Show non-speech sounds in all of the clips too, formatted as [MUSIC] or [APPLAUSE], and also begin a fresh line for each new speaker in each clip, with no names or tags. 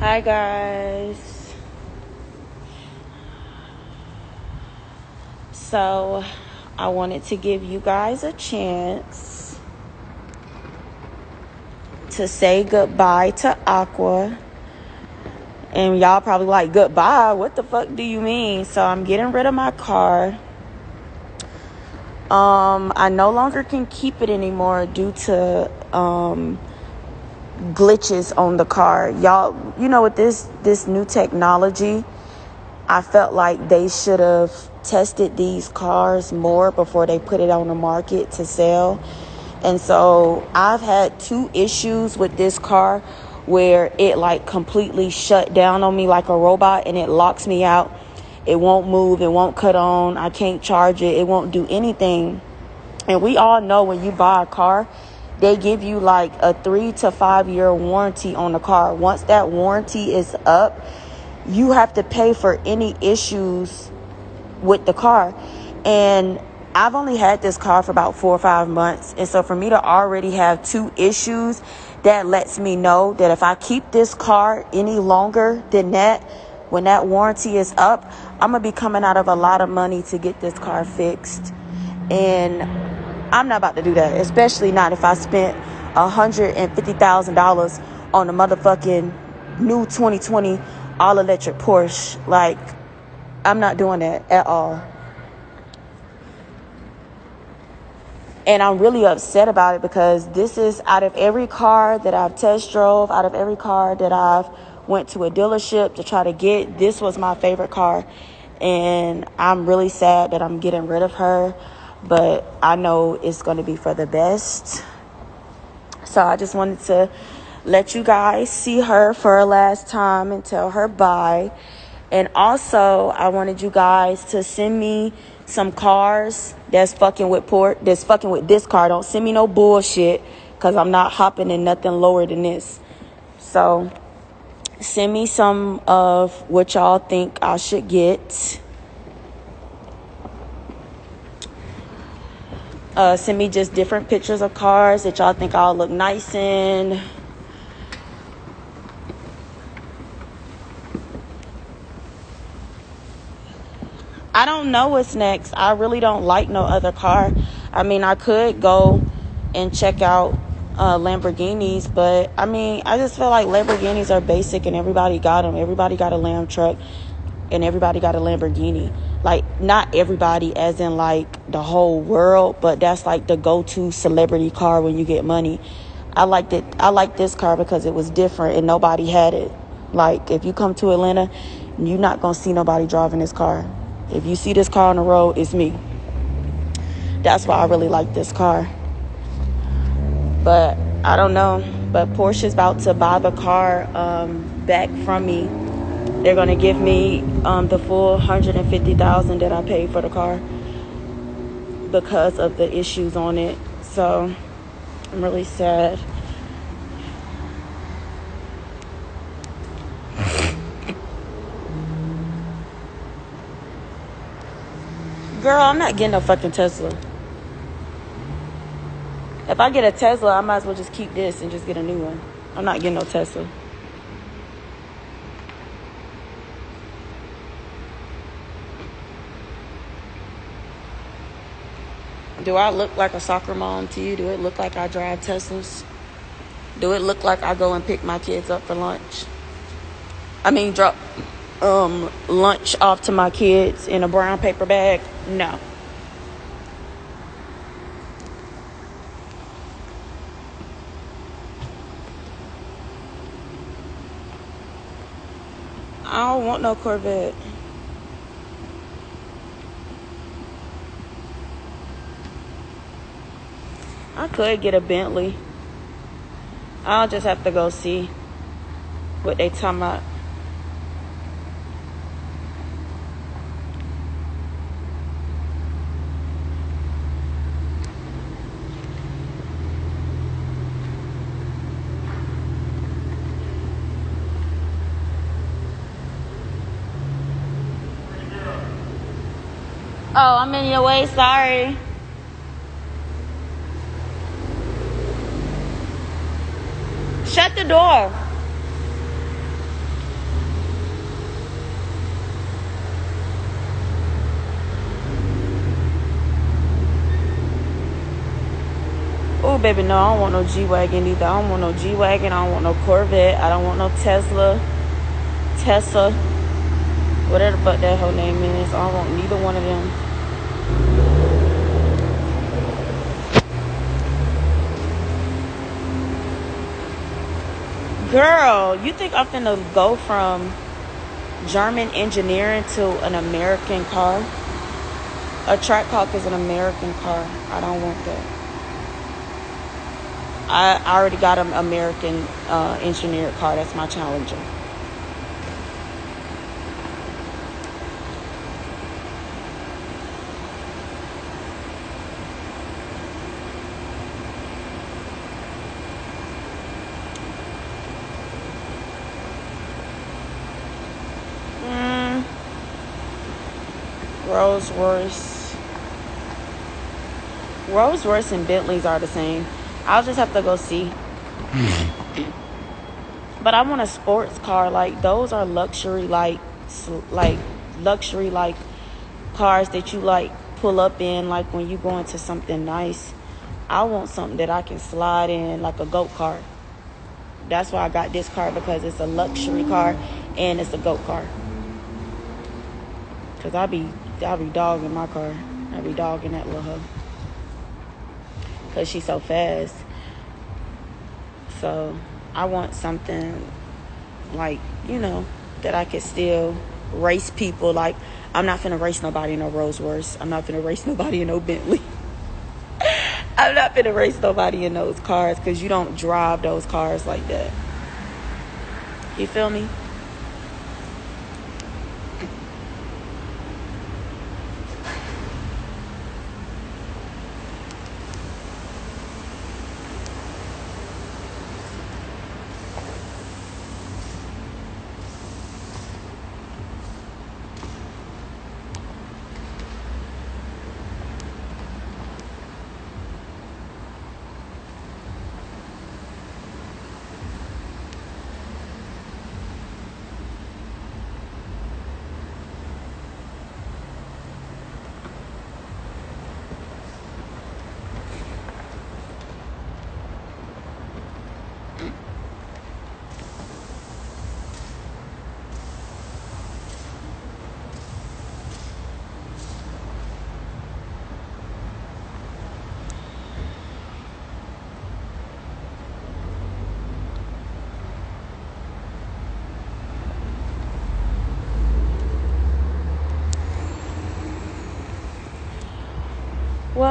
Hi, guys. So, I wanted to give you guys a chance to say goodbye to Aqua. And y'all probably like, goodbye? What the fuck do you mean? So, I'm getting rid of my car. Um, I no longer can keep it anymore due to um, glitches on the car. Y'all, you know, with this this new technology, I felt like they should have tested these cars more before they put it on the market to sell. And so I've had two issues with this car where it like completely shut down on me like a robot and it locks me out. It won't move, it won't cut on, I can't charge it, it won't do anything. And we all know when you buy a car, they give you like a three to five year warranty on the car. Once that warranty is up, you have to pay for any issues with the car. And I've only had this car for about four or five months. And so for me to already have two issues, that lets me know that if I keep this car any longer than that, when that warranty is up, I'm going to be coming out of a lot of money to get this car fixed. And I'm not about to do that, especially not if I spent $150,000 on a motherfucking new 2020 all electric Porsche. Like, I'm not doing that at all. And I'm really upset about it because this is out of every car that I've test drove, out of every car that I've went to a dealership to try to get, this was my favorite car. And I'm really sad that I'm getting rid of her but I know it's going to be for the best. So I just wanted to let you guys see her for her last time and tell her bye. And also, I wanted you guys to send me some cars that's fucking with port, that's fucking with this car. Don't send me no bullshit because I'm not hopping in nothing lower than this. So, send me some of what y'all think I should get. Uh, send me just different pictures of cars that y'all think I'll look nice in. I don't know what's next. I really don't like no other car. I mean, I could go and check out uh, Lamborghinis, but I mean, I just feel like Lamborghinis are basic and everybody got them. Everybody got a Lamb truck and everybody got a Lamborghini. Like not everybody as in like the whole world but that's like the go-to celebrity car when you get money. I liked it i liked this car because it was different and nobody had it. Like if you come to atlanta you're not gonna see nobody driving this car. If you see this car on the road it's me. That's why i really like this car. But i don't know. But porsche's about to buy the car um, back from me they're going to give me um, the full 150000 that I paid for the car because of the issues on it. So I'm really sad. Girl, I'm not getting a fucking Tesla. If I get a Tesla, I might as well just keep this and just get a new one. I'm not getting no Tesla. Do I look like a soccer mom to you? Do it look like I drive Teslas? Do it look like I go and pick my kids up for lunch? I mean, drop um, lunch off to my kids in a brown paper bag? No. I don't want no Corvette. I could get a Bentley. I'll just have to go see what they talking about. Oh, I'm in your way. Sorry. Shut the door. Oh, baby, no, I don't want no G Wagon either. I don't want no G Wagon. I don't want no Corvette. I don't want no Tesla. Tesla. Whatever the fuck that whole name is. I don't want neither one of them. Girl, you think I'm finna go from German engineering to an American car? A Trackhawk is an American car. I don't want that. I, I already got an American uh, engineered car. That's my Challenger. Rolls Royce. Rolls Royce and Bentleys are the same. I'll just have to go see. [LAUGHS] but I want a sports car. Like those are luxury, like like luxury, like cars that you like pull up in, like when you go into something nice. I want something that I can slide in, like a goat car. That's why I got this car because it's a luxury car and it's a goat car. Cause I be I be dogging my car. I'll be dogging that little hoe. Cause she's so fast. So I want something like, you know, that I could still race people. Like I'm not finna race nobody in no Rolls Royce. I'm not finna race [LAUGHS] nobody in no Bentley. [LAUGHS] I'm not finna race nobody in those cars because you don't drive those cars like that. You feel me?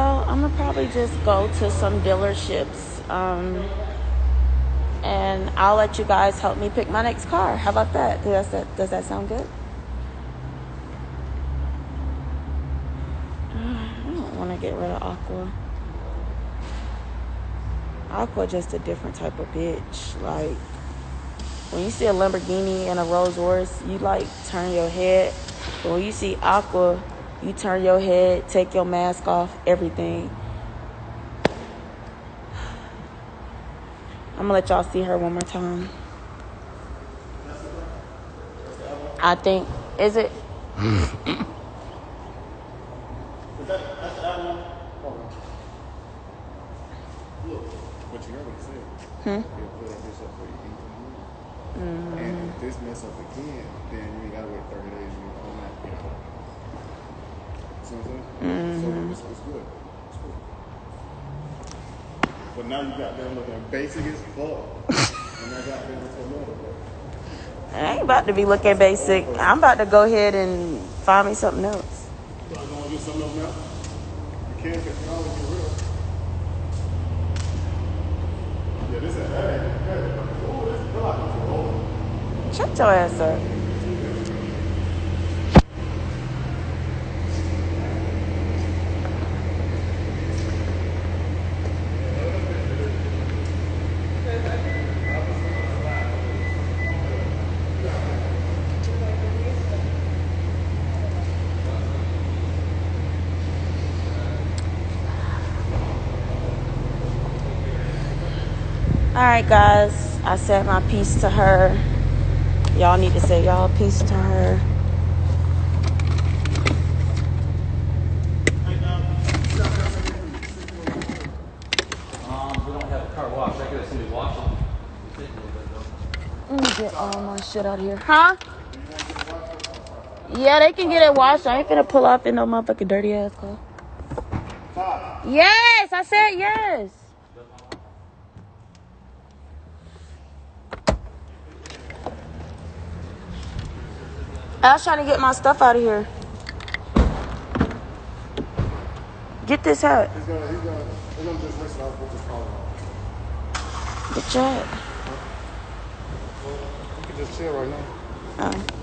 Well, I'm gonna probably just go to some dealerships, um, and I'll let you guys help me pick my next car. How about that? Does that does that sound good? [SIGHS] I don't want to get rid of Aqua. Aqua just a different type of bitch. Like when you see a Lamborghini and a Rolls Royce, you like turn your head. But when you see Aqua, you turn your head, take your mask off, everything. I'm gonna let y'all see her one more time. I think is it. Hmm?
Anytime. And if this mess up again, then you gotta wait 30 days. You can come back, you know. See what I'm saying? Mm-hmm. So it's, it's good. It's good. But now you got them looking basic as fuck. [LAUGHS] and I got them.
I ain't about to be looking basic. I'm about to go ahead and find me something else.
I'm gonna get something else now. You can't get all get of. Yeah, this is that ain't good. Oh, this feel like it's.
Shut your ass up. All right, guys. I said my piece to her. Y'all need to say y'all piece to her.
Let me
get all my shit out here. Huh? Yeah, they can get it washed. I ain't gonna pull off in no motherfucking dirty ass car. Yes, I said yes. I was trying to get my stuff out of here. Get this hat.
He's gonna, he's gonna, he's gonna just rinse it off with his collar.
Get your hat.
You can just chill right now.
Oh.